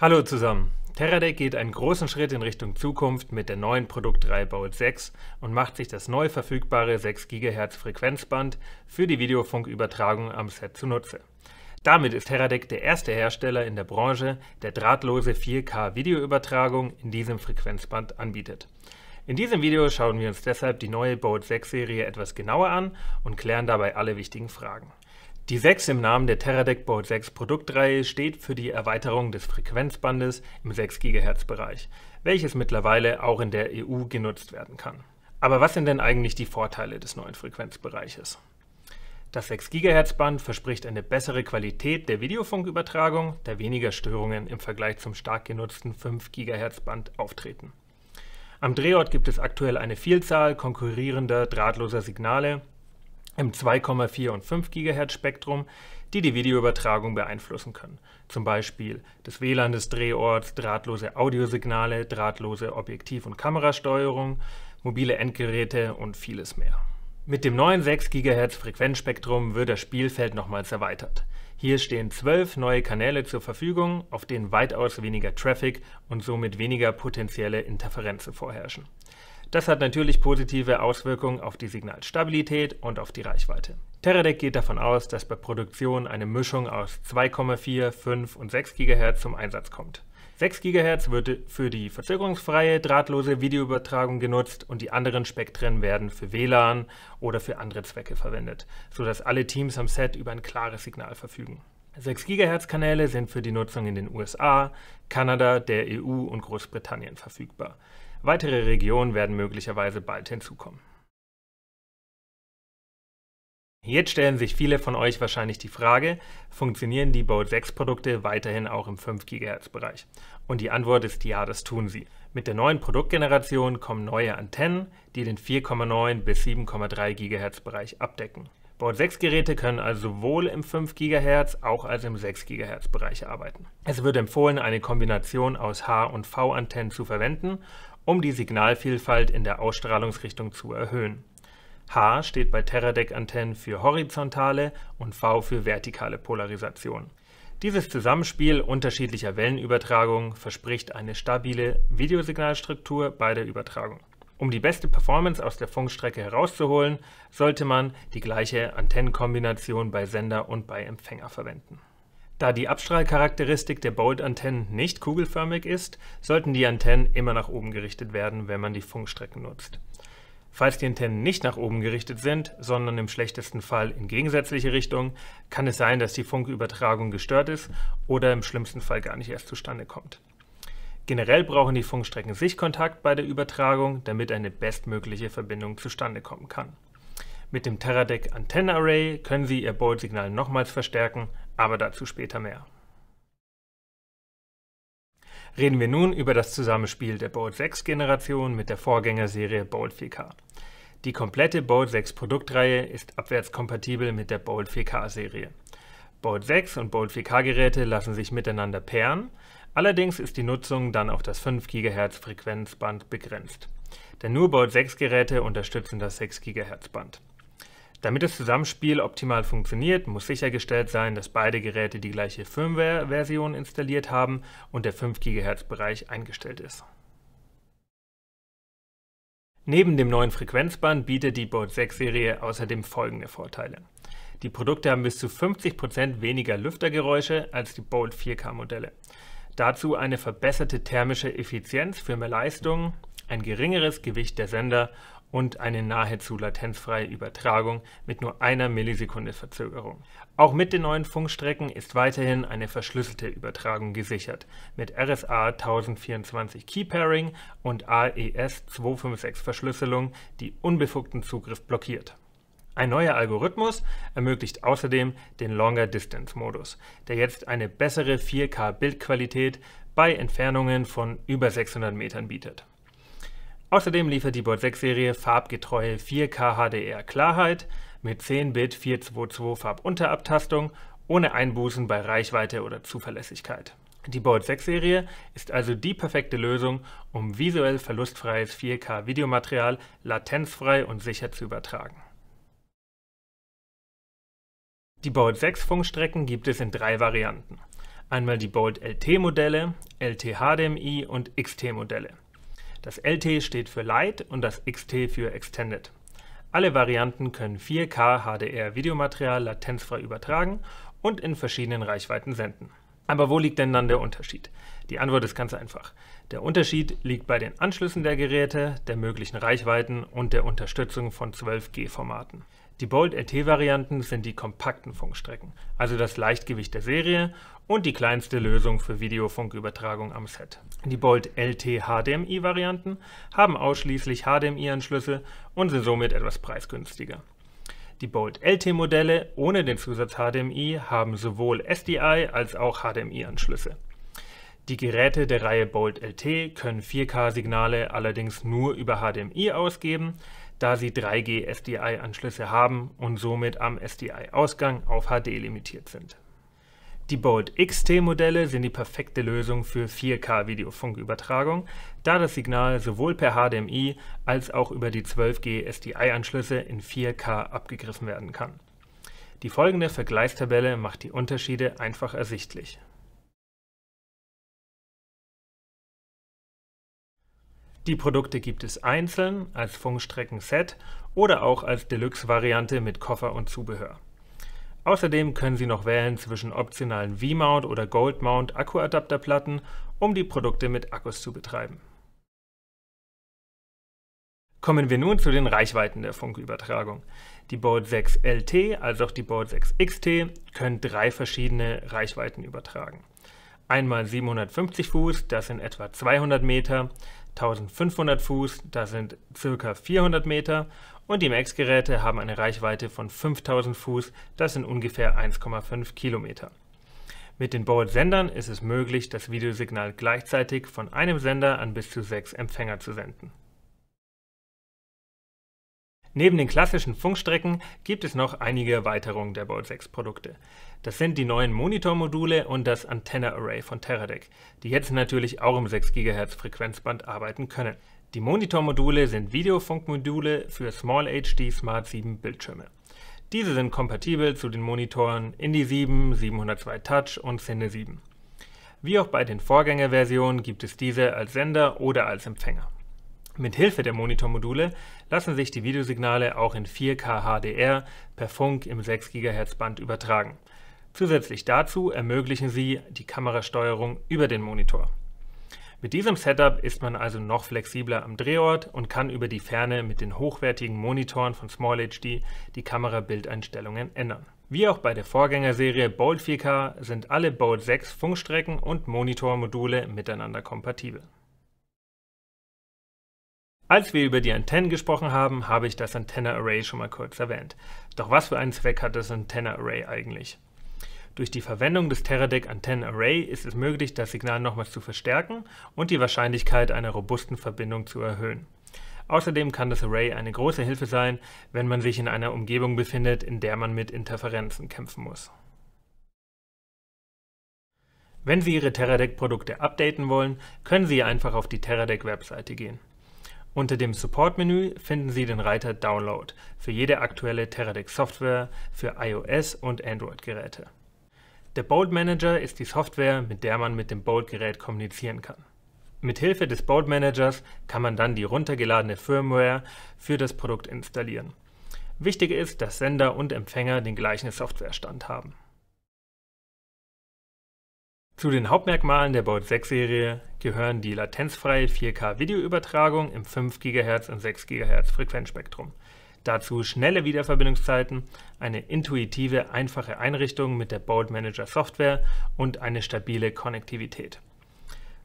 Hallo zusammen. Teradek geht einen großen Schritt in Richtung Zukunft mit der neuen Produktreihe Bolt 6 und macht sich das neu verfügbare 6 GHz Frequenzband für die Videofunkübertragung am Set zunutze. Damit ist Teradek der erste Hersteller in der Branche, der drahtlose 4K Videoübertragung in diesem Frequenzband anbietet. In diesem Video schauen wir uns deshalb die neue Bolt 6 Serie etwas genauer an und klären dabei alle wichtigen Fragen. Die 6 im Namen der Teradek Bolt 6 Produktreihe steht für die Erweiterung des Frequenzbandes im 6 GHz Bereich, welches mittlerweile auch in der EU genutzt werden kann. Aber was sind denn eigentlich die Vorteile des neuen Frequenzbereiches? Das 6 GHz Band verspricht eine bessere Qualität der Videofunkübertragung, da weniger Störungen im Vergleich zum stark genutzten 5 GHz Band auftreten. Am Drehort gibt es aktuell eine Vielzahl konkurrierender drahtloser Signale im 2,4 und 5 GHz Spektrum, die die Videoübertragung beeinflussen können. Zum Beispiel das WLAN des Drehorts, drahtlose Audiosignale, drahtlose Objektiv- und Kamerasteuerung, mobile Endgeräte und vieles mehr. Mit dem neuen 6 GHz Frequenzspektrum wird das Spielfeld nochmals erweitert. Hier stehen zwölf neue Kanäle zur Verfügung, auf denen weitaus weniger Traffic und somit weniger potenzielle Interferenzen vorherrschen. Das hat natürlich positive Auswirkungen auf die Signalstabilität und auf die Reichweite. Teradek geht davon aus, dass bei Produktion eine Mischung aus 2,4, 5 und 6 GHz zum Einsatz kommt. 6 GHz wird für die verzögerungsfreie drahtlose Videoübertragung genutzt und die anderen Spektren werden für WLAN oder für andere Zwecke verwendet, sodass alle Teams am Set über ein klares Signal verfügen. 6 GHz Kanäle sind für die Nutzung in den USA, Kanada, der EU und Großbritannien verfügbar. Weitere Regionen werden möglicherweise bald hinzukommen. Jetzt stellen sich viele von euch wahrscheinlich die Frage, funktionieren die Boat 6 Produkte weiterhin auch im 5 GHz Bereich? Und die Antwort ist ja, das tun sie. Mit der neuen Produktgeneration kommen neue Antennen, die den 4,9 bis 7,3 GHz Bereich abdecken. Boat 6 Geräte können also sowohl im 5 GHz auch als im 6 GHz Bereich arbeiten. Es wird empfohlen, eine Kombination aus H- und V-Antennen zu verwenden, um die Signalvielfalt in der Ausstrahlungsrichtung zu erhöhen. H steht bei Teradek-Antennen für horizontale und V für vertikale Polarisation. Dieses Zusammenspiel unterschiedlicher Wellenübertragungen verspricht eine stabile Videosignalstruktur bei der Übertragung. Um die beste Performance aus der Funkstrecke herauszuholen, sollte man die gleiche Antennenkombination bei Sender und bei Empfänger verwenden. Da die Abstrahlcharakteristik der Bolt-Antennen nicht kugelförmig ist, sollten die Antennen immer nach oben gerichtet werden, wenn man die Funkstrecken nutzt. Falls die Antennen nicht nach oben gerichtet sind, sondern im schlechtesten Fall in gegensätzliche Richtung, kann es sein, dass die Funkübertragung gestört ist oder im schlimmsten Fall gar nicht erst zustande kommt. Generell brauchen die Funkstrecken Sichtkontakt bei der Übertragung, damit eine bestmögliche Verbindung zustande kommen kann. Mit dem Teradek Antennenarray können Sie Ihr Bolt-Signal nochmals verstärken, aber dazu später mehr. Reden wir nun über das Zusammenspiel der Bolt 6 Generation mit der Vorgängerserie Bolt 4K. Die komplette Bolt 6 Produktreihe ist abwärtskompatibel mit der Bolt 4K Serie. Bolt 6 und Bolt 4K Geräte lassen sich miteinander pairen, allerdings ist die Nutzung dann auf das 5 GHz Frequenzband begrenzt. Denn nur Bolt 6 Geräte unterstützen das 6 GHz Band. Damit das Zusammenspiel optimal funktioniert, muss sichergestellt sein, dass beide Geräte die gleiche Firmware-Version installiert haben und der 5 GHz-Bereich eingestellt ist. Neben dem neuen Frequenzband bietet die Boat 6-Serie außerdem folgende Vorteile. Die Produkte haben bis zu 50% weniger Lüftergeräusche als die Bolt 4K-Modelle. Dazu eine verbesserte thermische Effizienz für mehr Leistung, ein geringeres Gewicht der Sender und eine nahezu latenzfreie Übertragung mit nur einer Millisekunde Verzögerung. Auch mit den neuen Funkstrecken ist weiterhin eine verschlüsselte Übertragung gesichert mit RSA 1024 Key Pairing und AES 256 Verschlüsselung, die unbefugten Zugriff blockiert. Ein neuer Algorithmus ermöglicht außerdem den Longer Distance Modus, der jetzt eine bessere 4K Bildqualität bei Entfernungen von über 600 Metern bietet. Außerdem liefert die Board 6 Serie farbgetreue 4K HDR Klarheit mit 10-Bit 422 Farbunterabtastung ohne Einbußen bei Reichweite oder Zuverlässigkeit. Die Board 6 Serie ist also die perfekte Lösung, um visuell verlustfreies 4K Videomaterial latenzfrei und sicher zu übertragen. Die Board 6 Funkstrecken gibt es in drei Varianten. Einmal die Bolt LT-Modelle, LT HDMI und XT-Modelle. Das LT steht für Light und das XT für Extended. Alle Varianten können 4K HDR Videomaterial latenzfrei übertragen und in verschiedenen Reichweiten senden. Aber wo liegt denn dann der Unterschied? Die Antwort ist ganz einfach. Der Unterschied liegt bei den Anschlüssen der Geräte, der möglichen Reichweiten und der Unterstützung von 12G-Formaten. Die Bolt LT-Varianten sind die kompakten Funkstrecken, also das Leichtgewicht der Serie und die kleinste Lösung für Videofunkübertragung am Set. Die Bolt LT HDMI-Varianten haben ausschließlich HDMI-Anschlüsse und sind somit etwas preisgünstiger. Die Bolt LT-Modelle ohne den Zusatz HDMI haben sowohl SDI als auch HDMI-Anschlüsse. Die Geräte der Reihe Bolt LT können 4K-Signale allerdings nur über HDMI ausgeben, da sie 3G SDI-Anschlüsse haben und somit am SDI-Ausgang auf HD limitiert sind. Die Bolt XT-Modelle sind die perfekte Lösung für 4K-Videofunkübertragung, da das Signal sowohl per HDMI als auch über die 12G SDI-Anschlüsse in 4K abgegriffen werden kann. Die folgende Vergleichstabelle macht die Unterschiede einfach ersichtlich. Die Produkte gibt es einzeln als Funkstrecken-Set oder auch als Deluxe-Variante mit Koffer und Zubehör. Außerdem können Sie noch wählen zwischen optionalen V-Mount oder Gold-Mount Akkuadapterplatten, um die Produkte mit Akkus zu betreiben. Kommen wir nun zu den Reichweiten der Funkübertragung. Die Bolt 6 LT als auch die Bolt 6 XT können drei verschiedene Reichweiten übertragen. Einmal 750 Fuß, das sind etwa 200 Meter, 1500 Fuß, das sind ca. 400 Meter und die Max-Geräte haben eine Reichweite von 5000 Fuß, das sind ungefähr 1,5 Kilometer. Mit den Bolt-Sendern ist es möglich, das Videosignal gleichzeitig von einem Sender an bis zu sechs Empfänger zu senden. Neben den klassischen Funkstrecken gibt es noch einige Erweiterungen der Bolt 6 Produkte. Das sind die neuen Monitormodule und das Antenna-Array von Teradek, die jetzt natürlich auch im 6 GHz Frequenzband arbeiten können. Die Monitormodule sind Videofunkmodule für Small HD Smart 7 Bildschirme. Diese sind kompatibel zu den Monitoren Indie 7, 702 Touch und Cine 7. Wie auch bei den Vorgängerversionen gibt es diese als Sender oder als Empfänger. Mit Hilfe der Monitormodule lassen sich die Videosignale auch in 4K HDR per Funk im 6 GHz Band übertragen. Zusätzlich dazu ermöglichen sie die Kamerasteuerung über den Monitor. Mit diesem Setup ist man also noch flexibler am Drehort und kann über die Ferne mit den hochwertigen Monitoren von Small HD die Kamerabildeinstellungen ändern. Wie auch bei der Vorgängerserie Bolt 4K sind alle Bolt 6 Funkstrecken und Monitormodule miteinander kompatibel. Als wir über die Antennen gesprochen haben, habe ich das Antenna-Array schon mal kurz erwähnt. Doch was für einen Zweck hat das Antenna-Array eigentlich? Durch die Verwendung des Teradek Antennen-Array ist es möglich, das Signal nochmals zu verstärken und die Wahrscheinlichkeit einer robusten Verbindung zu erhöhen. Außerdem kann das Array eine große Hilfe sein, wenn man sich in einer Umgebung befindet, in der man mit Interferenzen kämpfen muss. Wenn Sie Ihre Teradek-Produkte updaten wollen, können Sie einfach auf die Teradek-Webseite gehen. Unter dem Support-Menü finden Sie den Reiter Download für jede aktuelle Teradek Software für iOS und Android-Geräte. Der Bolt Manager ist die Software, mit der man mit dem Bolt-Gerät kommunizieren kann. Mit Hilfe des Bolt Managers kann man dann die runtergeladene Firmware für das Produkt installieren. Wichtig ist, dass Sender und Empfänger den gleichen Softwarestand haben. Zu den Hauptmerkmalen der Bolt 6 Serie gehören die latenzfreie 4K Videoübertragung im 5 GHz und 6 GHz Frequenzspektrum. Dazu schnelle Wiederverbindungszeiten, eine intuitive, einfache Einrichtung mit der Bolt Manager Software und eine stabile Konnektivität.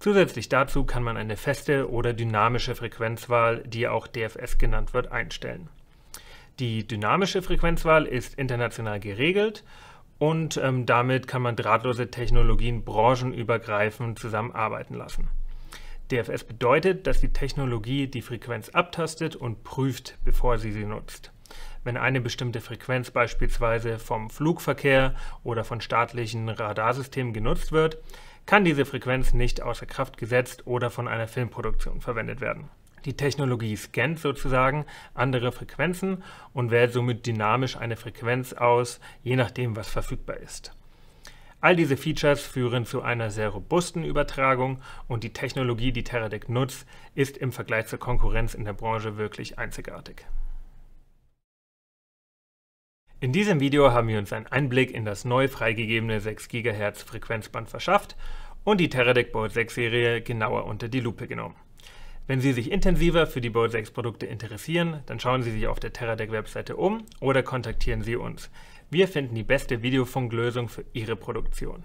Zusätzlich dazu kann man eine feste oder dynamische Frequenzwahl, die auch DFS genannt wird, einstellen. Die dynamische Frequenzwahl ist international geregelt und ähm, damit kann man drahtlose Technologien branchenübergreifend zusammenarbeiten lassen. DFS bedeutet, dass die Technologie die Frequenz abtastet und prüft, bevor sie sie nutzt. Wenn eine bestimmte Frequenz beispielsweise vom Flugverkehr oder von staatlichen Radarsystemen genutzt wird, kann diese Frequenz nicht außer Kraft gesetzt oder von einer Filmproduktion verwendet werden. Die Technologie scannt sozusagen andere Frequenzen und wählt somit dynamisch eine Frequenz aus, je nachdem, was verfügbar ist. All diese Features führen zu einer sehr robusten Übertragung und die Technologie, die Teradek nutzt, ist im Vergleich zur Konkurrenz in der Branche wirklich einzigartig. In diesem Video haben wir uns einen Einblick in das neu freigegebene 6 GHz Frequenzband verschafft und die Teradek Board 6 Serie genauer unter die Lupe genommen. Wenn Sie sich intensiver für die Board 6 Produkte interessieren, dann schauen Sie sich auf der Teradek Webseite um oder kontaktieren Sie uns. Wir finden die beste Videofunklösung für Ihre Produktion.